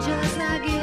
just like you.